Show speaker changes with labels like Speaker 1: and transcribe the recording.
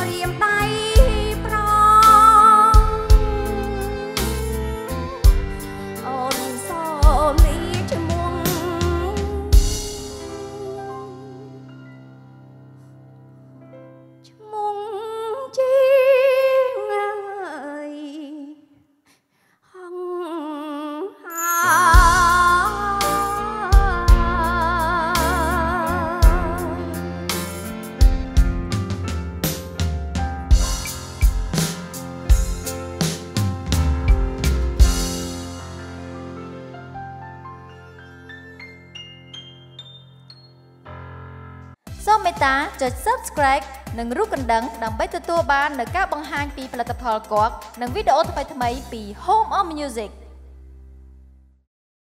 Speaker 1: ក្រោមរៀមដៃ
Speaker 2: សូមមេត្តាចុច Subscribe និងរូបកណ្ដឹងដើម្បីទទួលបាននូវការបង្ហាញពីផលិតផលគាត់និងវីដេអូថ្មីៗពី Home of Music